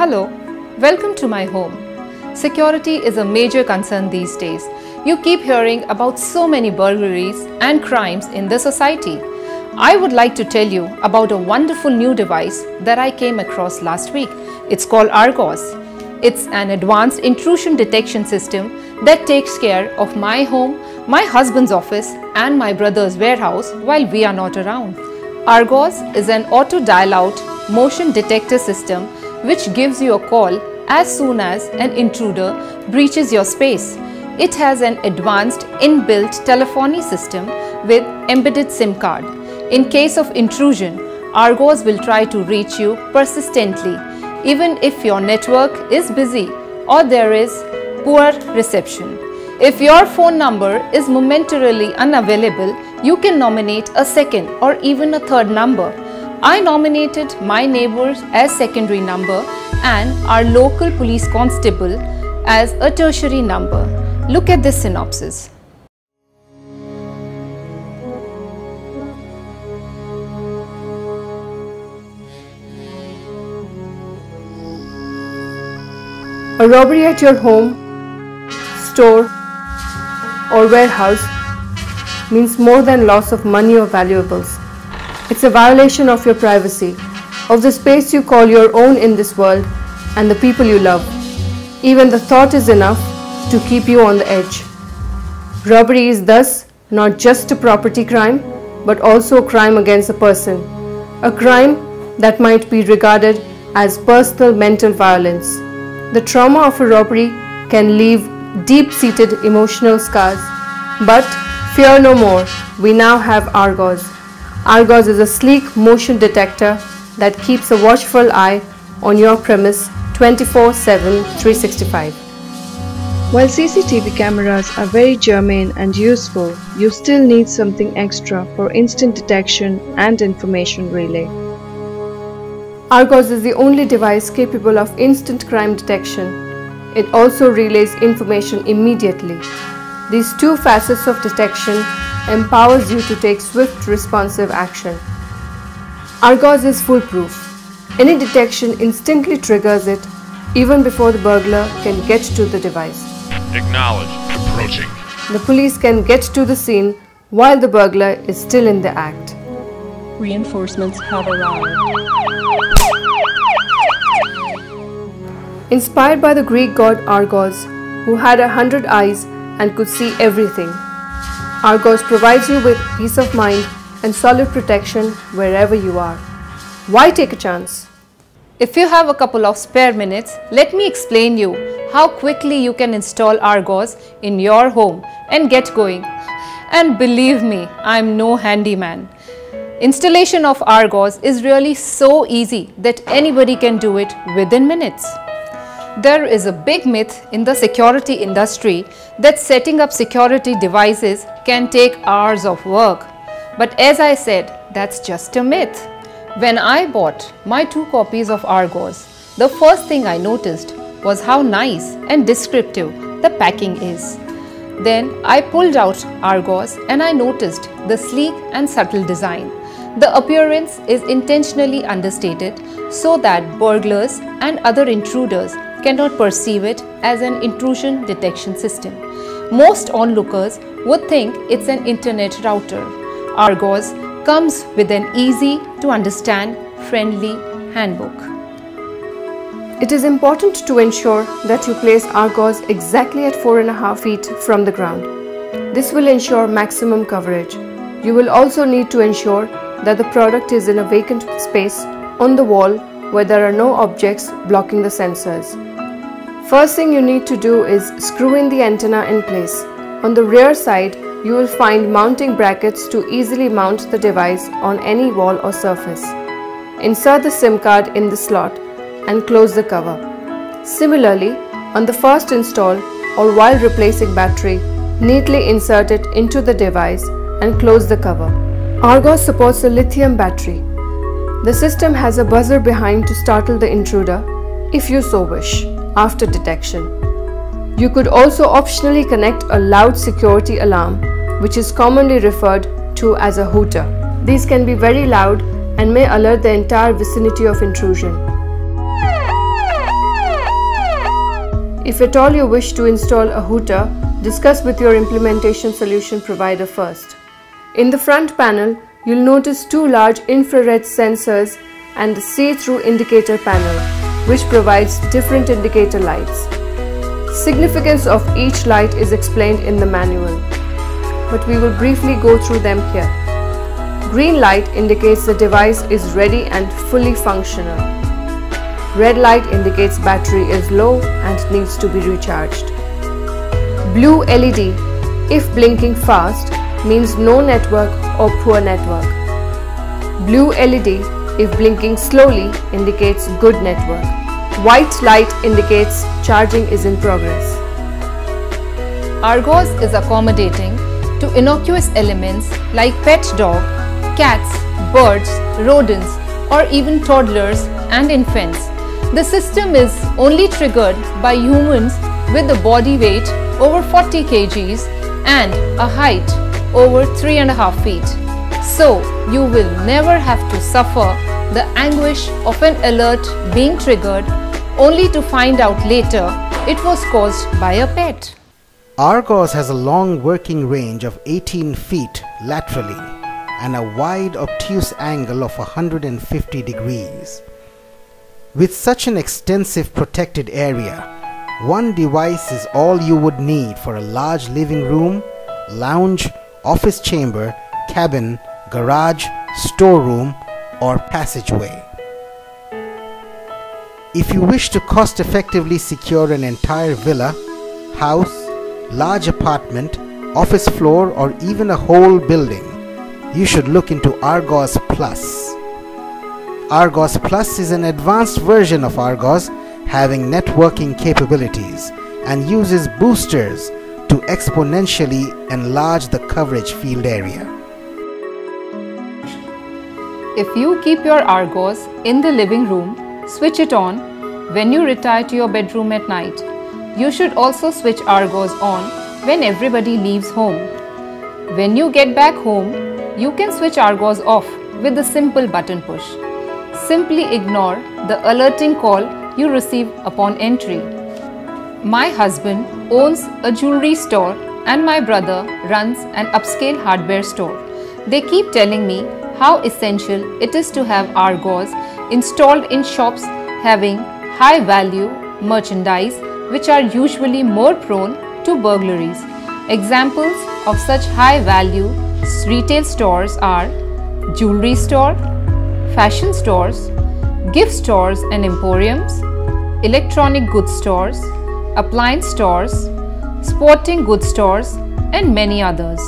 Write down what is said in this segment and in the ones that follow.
Hello, welcome to my home. Security is a major concern these days. You keep hearing about so many burglaries and crimes in the society. I would like to tell you about a wonderful new device that I came across last week. It's called Argoz. It's an advanced intrusion detection system that takes care of my home, my husband's office, and my brother's warehouse while we are not around. Argoz is an auto dial out motion detector system which gives you a call as soon as an intruder breaches your space. It has an advanced inbuilt telephony system with embedded SIM card. In case of intrusion, Argoz will try to reach you persistently even if your network is busy or there is poor reception. If your phone number is momentarily unavailable, you can nominate a second or even a third number I nominated my neighbors as secondary number and our local police constable as a tertiary number. Look at this synopsis. A robbery at your home, store, or warehouse means more than loss of money or valuables. It's a violation of your privacy, of the space you call your own in this world, and the people you love. Even the thought is enough to keep you on the edge. Robbery is thus not just a property crime, but also a crime against a person, a crime that might be regarded as personal mental violence. The trauma of a robbery can leave deep seated emotional scars. But fear no more, we now have Argoz Argoz is a sleek motion detector that keeps a watchful eye on your premise 24 7 365. While CCTV cameras are very germane and useful, you still need something extra for instant detection and information relay. Argoz is the only device capable of instant crime detection. It also relays information immediately. These two facets of detection empowers you to take swift responsive action. Argoz is foolproof. Any detection instantly triggers it even before the burglar can get to the device. Acknowledge. Approaching. The police can get to the scene while the burglar is still in the act. Reinforcements have arrived. Inspired by the Greek god Argos, who had a hundred eyes and could see everything, Argoz provides you with peace of mind and solid protection wherever you are. Why take a chance? If you have a couple of spare minutes, let me explain you how quickly you can install Argoz in your home and get going. And believe me, I'm no handyman. Installation of Argoz is really so easy that anybody can do it within minutes. There is a big myth in the security industry that setting up security devices can take hours of work. But as I said, that's just a myth. When I bought my two copies of Argoz, the first thing I noticed was how nice and descriptive the packing is. Then I pulled out Argoz and I noticed the sleek and subtle design. The appearance is intentionally understated so that burglars and other intruders cannot perceive it as an intrusion detection system. Most onlookers would think it's an internet router. Argoz comes with an easy to understand friendly handbook. It is important to ensure that you place Argoz exactly at 4.5 feet from the ground. This will ensure maximum coverage. You will also need to ensure that the product is in a vacant space on the wall where there are no objects blocking the sensors. First thing you need to do is screw in the antenna in place. On the rear side, you will find mounting brackets to easily mount the device on any wall or surface. Insert the SIM card in the slot and close the cover. Similarly, on the first install or while replacing battery, neatly insert it into the device and close the cover. Argoz supports a lithium battery. The system has a buzzer behind to startle the intruder if you so wish after detection. You could also optionally connect a loud security alarm, which is commonly referred to as a hooter. These can be very loud and may alert the entire vicinity of intrusion. If at all you wish to install a hooter, discuss with your implementation solution provider first. In the front panel, you'll notice two large infrared sensors and a see-through indicator panel, which provides different indicator lights. Significance of each light is explained in the manual, but we will briefly go through them here. Green light indicates the device is ready and fully functional. Red light indicates battery is low and needs to be recharged. Blue LED, if blinking fast, means no network or poor network. Blue LED, if blinking slowly, indicates good network. White light indicates charging is in progress. Argoz is accommodating to innocuous elements like pet dog, cats, birds, rodents, or even toddlers and infants. The system is only triggered by humans with a body weight over 40 kgs and a height over 3.5 feet. So, you will never have to suffer the anguish of an alert being triggered only to find out later it was caused by a pet. Argoz has a long working range of 18 feet laterally and a wide obtuse angle of 150 degrees. With such an extensive protected area, one device is all you would need for a large living room, lounge, office chamber, cabin, garage, storeroom, or passageway. If you wish to cost effectively secure an entire villa, house, large apartment, office floor, or even a whole building, you should look into Argoz Plus. Argoz Plus is an advanced version of Argoz having networking capabilities and uses boosters to exponentially enlarge the coverage field area. If you keep your Argoz in the living room, switch it on when you retire to your bedroom at night. You should also switch Argoz on when everybody leaves home. When you get back home, you can switch Argoz off with a simple button push. Simply ignore the alerting call you receive upon entry. My husband owns a jewelry store and my brother runs an upscale hardware store. They keep telling me how essential it is to have Argoz installed in shops having high value merchandise which are usually more prone to burglaries. Examples of such high value retail stores are jewelry store, fashion stores, gift stores and emporiums, electronic goods stores, appliance stores, sporting goods stores and many others.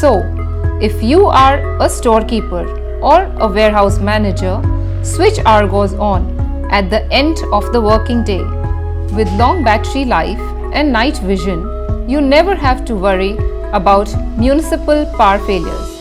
So, if you are a storekeeper or a warehouse manager, switch Argoz on at the end of the working day. With long battery life and night vision, you never have to worry about municipal power failures.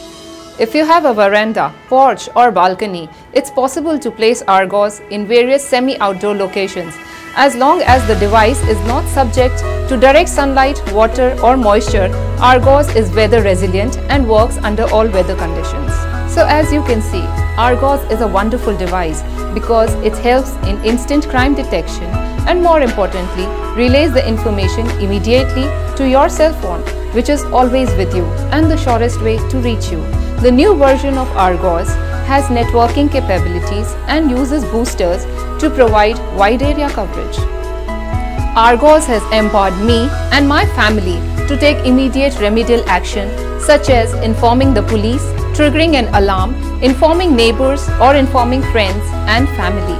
If you have a veranda, porch or balcony, it's possible to place Argoz in various semi-outdoor locations as long as the device is not subject to direct sunlight, water or moisture, Argoz is weather resilient and works under all weather conditions. So as you can see, Argoz is a wonderful device because it helps in instant crime detection and more importantly, relays the information immediately to your cell phone which is always with you and the shortest way to reach you. The new version of Argoz has networking capabilities and uses boosters to provide wide area coverage. Argoz has empowered me and my family to take immediate remedial action such as informing the police, triggering an alarm, informing neighbors or informing friends and family.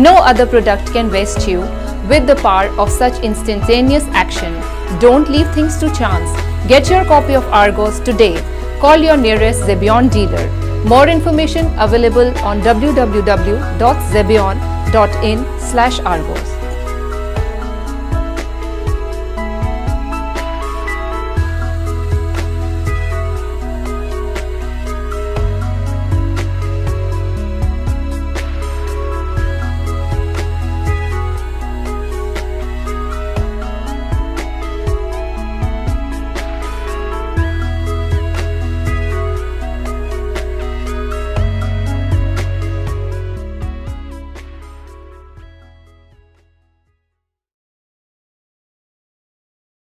No other product can vest you with the power of such instantaneous action. Don't leave things to chance. Get your copy of Argoz today. Call your nearest Zebion dealer. More information available on www.zebion.in slash Argoz.